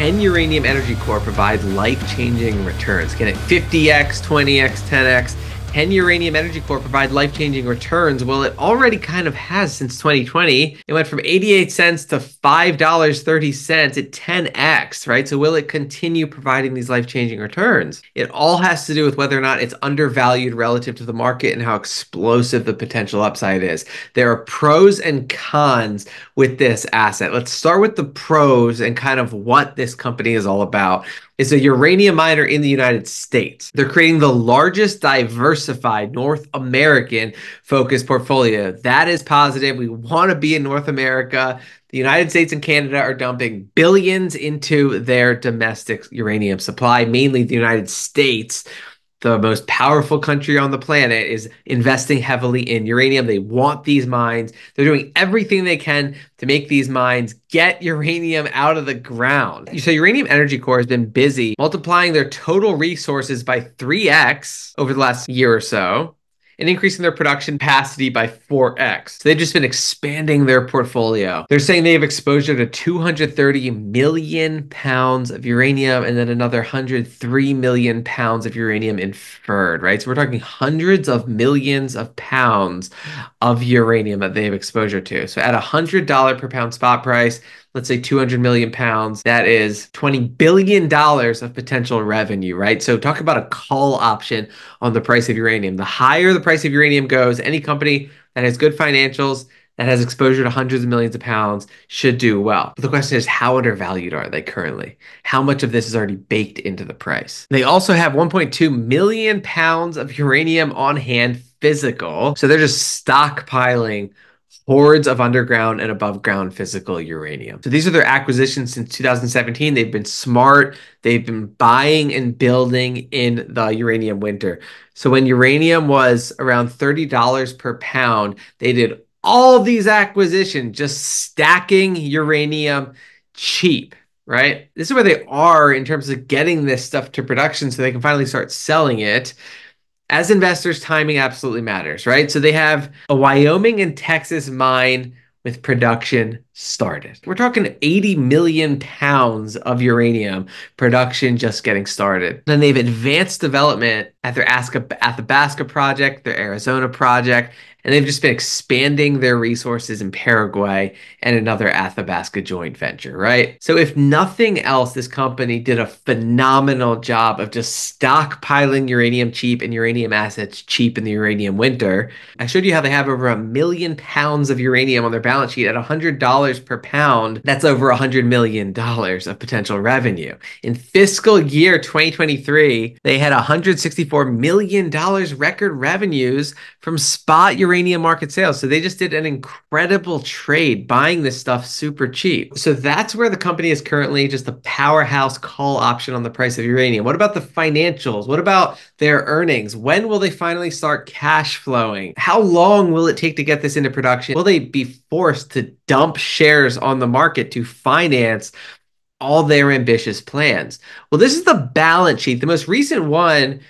can Uranium Energy Corp provide life changing returns? Can it 50x, 20x, 10x? Can Uranium Energy Corp provide life changing returns? Well, it already kind of has since 2020. It went from 88 cents to $5.30 at 10x, right? So, will it continue providing these life changing returns? It all has to do with whether or not it's undervalued relative to the market and how explosive the potential upside is. There are pros and cons with this asset. Let's start with the pros and kind of what this company is all about is a uranium miner in the United States. They're creating the largest diversified North American focused portfolio. That is positive. We want to be in North America. The United States and Canada are dumping billions into their domestic uranium supply, mainly the United States the most powerful country on the planet is investing heavily in uranium. They want these mines. They're doing everything they can to make these mines get uranium out of the ground. So Uranium Energy Corp has been busy multiplying their total resources by 3x over the last year or so and increasing their production capacity by 4x. So they've just been expanding their portfolio. They're saying they have exposure to 230 million pounds of uranium and then another 103 million pounds of uranium inferred, right? So we're talking hundreds of millions of pounds of uranium that they have exposure to. So at a $100 per pound spot price, let's say 200 million pounds, that is $20 billion of potential revenue, right? So talk about a call option on the price of uranium. The higher the price of uranium goes, any company that has good financials, that has exposure to hundreds of millions of pounds should do well. But the question is, how undervalued are they currently? How much of this is already baked into the price? They also have 1.2 million pounds of uranium on hand physical. So they're just stockpiling hordes of underground and above ground physical uranium. So these are their acquisitions since 2017. They've been smart. They've been buying and building in the uranium winter. So when uranium was around $30 per pound, they did all these acquisitions, just stacking uranium cheap right? This is where they are in terms of getting this stuff to production so they can finally start selling it as investors, timing absolutely matters, right? So they have a Wyoming and Texas mine with production started. We're talking 80 million pounds of uranium production just getting started. Then they've advanced development at their Athabasca project, their Arizona project, and they've just been expanding their resources in Paraguay and another Athabasca joint venture, right? So, if nothing else, this company did a phenomenal job of just stockpiling uranium cheap and uranium assets cheap in the uranium winter. I showed you how they have over a million pounds of uranium on their balance sheet at $100 per pound. That's over $100 million of potential revenue. In fiscal year 2023, they had $164 million record revenues from spot uranium uranium market sales. So they just did an incredible trade buying this stuff super cheap. So that's where the company is currently just a powerhouse call option on the price of uranium. What about the financials? What about their earnings? When will they finally start cash flowing? How long will it take to get this into production? Will they be forced to dump shares on the market to finance all their ambitious plans? Well, this is the balance sheet. The most recent one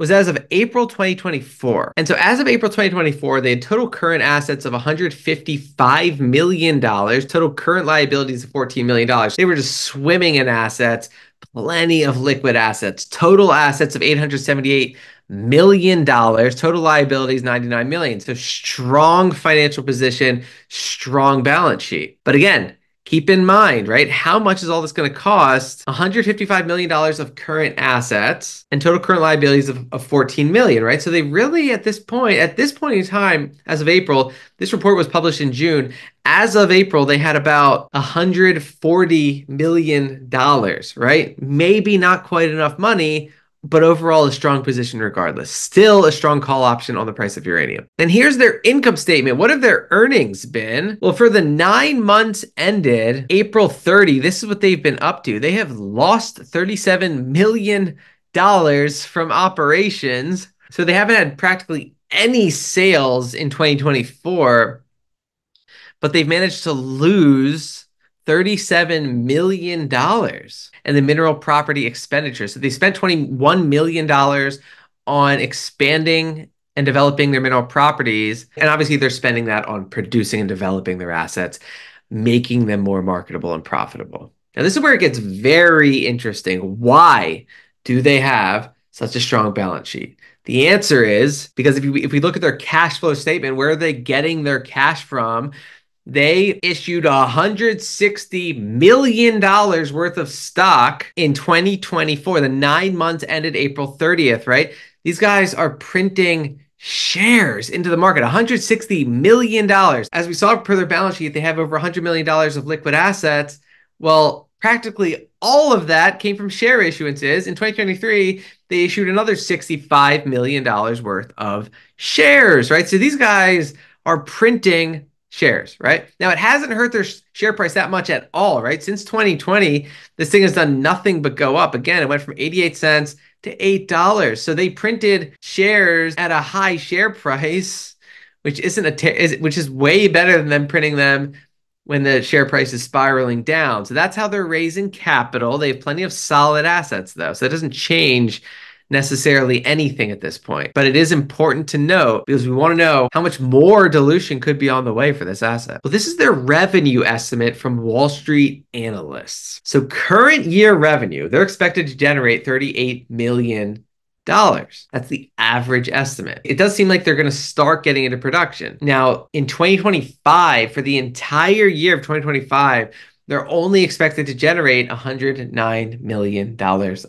was as of April 2024. And so as of April 2024, they had total current assets of $155 million, total current liabilities of $14 million. They were just swimming in assets, plenty of liquid assets, total assets of 878 million dollars. Total liabilities 99 million. So strong financial position strong balance sheet. But again keep in mind, right? How much is all this going to cost? $155 million of current assets and total current liabilities of, of 14 million, right? So they really, at this point, at this point in time, as of April, this report was published in June. As of April, they had about $140 million, right? Maybe not quite enough money but overall a strong position regardless. Still a strong call option on the price of uranium. And here's their income statement. What have their earnings been? Well, for the nine months ended April 30, this is what they've been up to. They have lost $37 million from operations. So they haven't had practically any sales in 2024, but they've managed to lose $37 million and the mineral property expenditures. So they spent $21 million on expanding and developing their mineral properties. And obviously, they're spending that on producing and developing their assets, making them more marketable and profitable. Now, this is where it gets very interesting. Why do they have such a strong balance sheet? The answer is because if, you, if we look at their cash flow statement, where are they getting their cash from? They issued $160 million worth of stock in 2024. The nine months ended April 30th, right? These guys are printing shares into the market $160 million. As we saw per their balance sheet, they have over $100 million of liquid assets. Well, practically all of that came from share issuances. In 2023, they issued another $65 million worth of shares, right? So these guys are printing shares, right? Now, it hasn't hurt their share price that much at all, right? Since 2020, this thing has done nothing but go up. Again, it went from 88 cents to $8. So they printed shares at a high share price, which isn't a ter- which is way better than them printing them when the share price is spiraling down. So that's how they're raising capital. They have plenty of solid assets though. So it doesn't change necessarily anything at this point. But it is important to note because we want to know how much more dilution could be on the way for this asset. Well, this is their revenue estimate from Wall Street analysts. So current year revenue, they're expected to generate 38 million dollars. That's the average estimate. It does seem like they're going to start getting into production. Now, in 2025, for the entire year of 2025, they're only expected to generate $109 million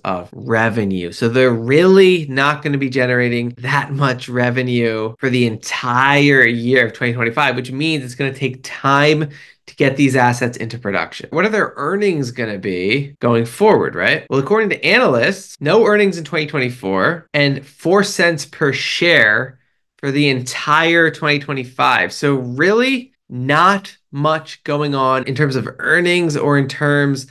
of revenue. So they're really not going to be generating that much revenue for the entire year of 2025, which means it's going to take time to get these assets into production. What are their earnings going to be going forward, right? Well, according to analysts, no earnings in 2024 and 4 cents per share for the entire 2025. So really not much going on in terms of earnings or in terms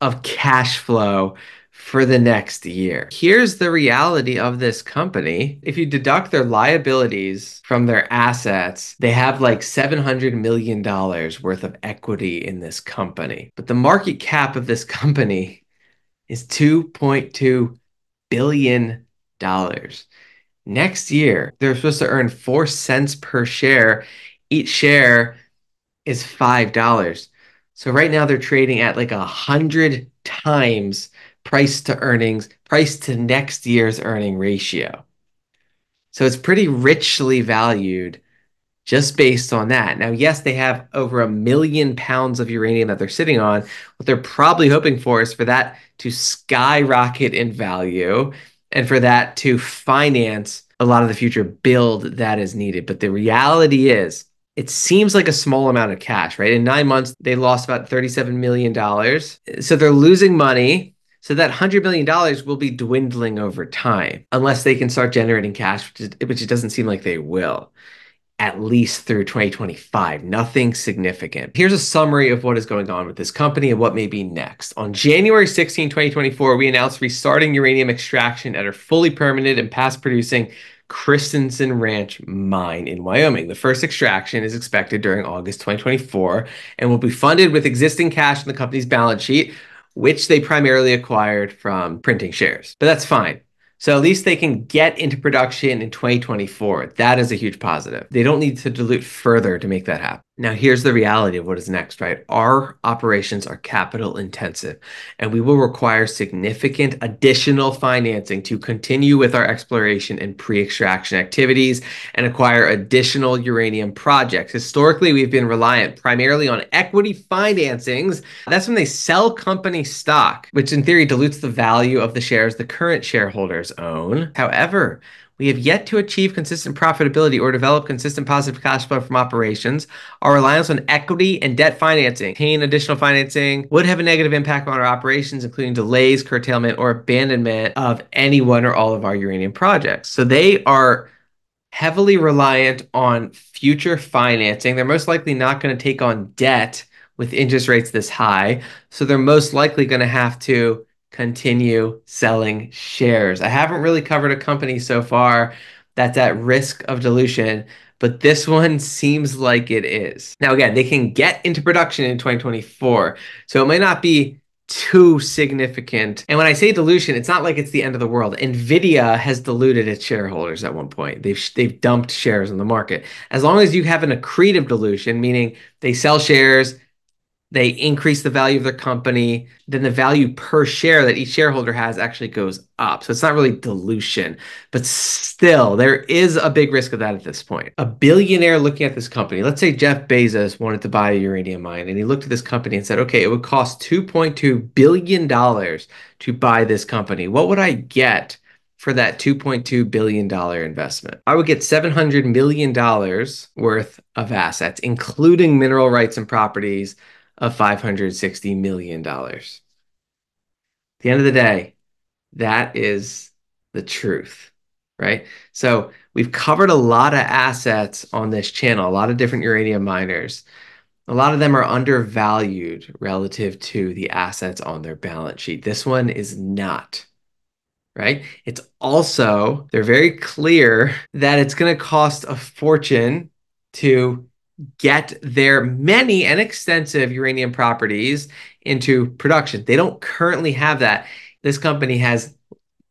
of cash flow for the next year. Here's the reality of this company. If you deduct their liabilities from their assets, they have like $700 million worth of equity in this company. But the market cap of this company is $2.2 billion. Next year, they're supposed to earn 4 cents per share. Each share is $5. So right now they're trading at like a hundred times price to earnings, price to next year's earning ratio. So it's pretty richly valued just based on that. Now, yes, they have over a million pounds of uranium that they're sitting on. What they're probably hoping for is for that to skyrocket in value and for that to finance a lot of the future build that is needed. But the reality is, it seems like a small amount of cash, right? In nine months, they lost about $37 million. So they're losing money. So that $100 million will be dwindling over time unless they can start generating cash, which, is, which it doesn't seem like they will, at least through 2025. Nothing significant. Here's a summary of what is going on with this company and what may be next. On January 16, 2024, we announced restarting uranium extraction at our fully permitted and past producing Christensen Ranch mine in Wyoming. The first extraction is expected during August 2024 and will be funded with existing cash in the company's balance sheet, which they primarily acquired from printing shares. But that's fine. So at least they can get into production in 2024. That is a huge positive. They don't need to dilute further to make that happen. Now, here's the reality of what is next, right? Our operations are capital intensive, and we will require significant additional financing to continue with our exploration and pre extraction activities and acquire additional uranium projects. Historically, we've been reliant primarily on equity financings. That's when they sell company stock, which in theory dilutes the value of the shares the current shareholders own. However, we have yet to achieve consistent profitability or develop consistent positive cash flow from operations. Our reliance on equity and debt financing, paying additional financing, would have a negative impact on our operations, including delays, curtailment, or abandonment of any one or all of our uranium projects. So they are heavily reliant on future financing. They're most likely not going to take on debt with interest rates this high. So they're most likely going to have to continue selling shares. I haven't really covered a company so far that's at risk of dilution, but this one seems like it is. Now, again, they can get into production in 2024, so it might not be too significant. And when I say dilution, it's not like it's the end of the world. Nvidia has diluted its shareholders at one point. They've they've dumped shares in the market. As long as you have an accretive dilution, meaning they sell shares they increase the value of their company, then the value per share that each shareholder has actually goes up. So it's not really dilution, but still, there is a big risk of that at this point. A billionaire looking at this company, let's say Jeff Bezos wanted to buy a uranium mine, and he looked at this company and said, okay, it would cost $2.2 billion to buy this company. What would I get? for that $2.2 billion investment. I would get $700 million worth of assets, including mineral rights and properties of $560 million. At the end of the day, that is the truth, right? So we've covered a lot of assets on this channel, a lot of different uranium miners. A lot of them are undervalued relative to the assets on their balance sheet. This one is not right? It's also, they're very clear that it's going to cost a fortune to get their many and extensive uranium properties into production. They don't currently have that. This company has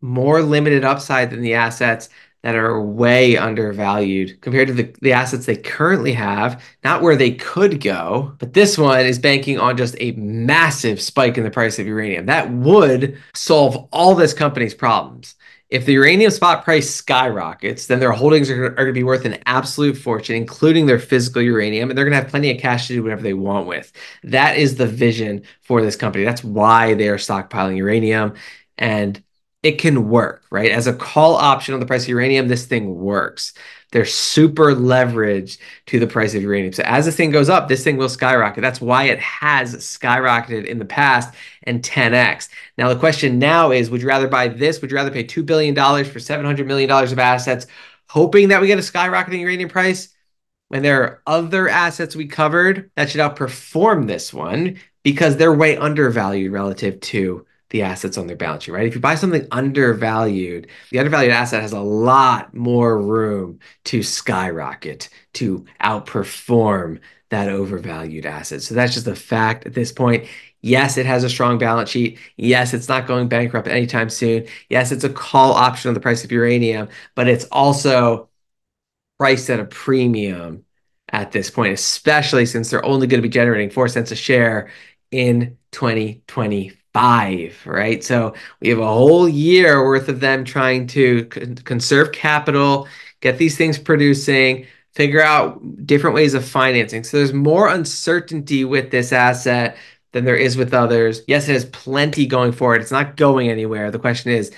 more limited upside than the assets that are way undervalued compared to the, the assets they currently have, not where they could go. But this one is banking on just a massive spike in the price of uranium. That would solve all this company's problems. If the uranium spot price skyrockets, then their holdings are, are going to be worth an absolute fortune, including their physical uranium, and they're going to have plenty of cash to do whatever they want with. That is the vision for this company. That's why they are stockpiling uranium. And it can work, right? As a call option on the price of uranium, this thing works. They're super leveraged to the price of uranium. So as this thing goes up, this thing will skyrocket. That's why it has skyrocketed in the past and 10x. Now the question now is, would you rather buy this? Would you rather pay $2 billion for $700 million of assets, hoping that we get a skyrocketing uranium price? When there are other assets we covered that should outperform this one because they're way undervalued relative to the assets on their balance sheet, right? If you buy something undervalued, the undervalued asset has a lot more room to skyrocket, to outperform that overvalued asset. So that's just a fact at this point. Yes, it has a strong balance sheet. Yes, it's not going bankrupt anytime soon. Yes, it's a call option on the price of uranium, but it's also priced at a premium at this point, especially since they're only going to be generating four cents a share in 2025 five, right? So we have a whole year worth of them trying to conserve capital, get these things producing, figure out different ways of financing. So there's more uncertainty with this asset than there is with others. Yes, it has plenty going for it. It's not going anywhere. The question is,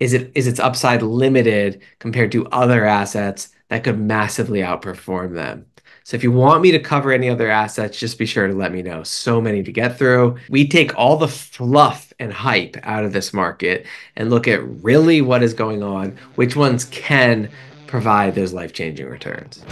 is it is its upside limited compared to other assets that could massively outperform them? So if you want me to cover any other assets, just be sure to let me know. So many to get through. We take all the fluff and hype out of this market and look at really what is going on, which ones can provide those life changing returns.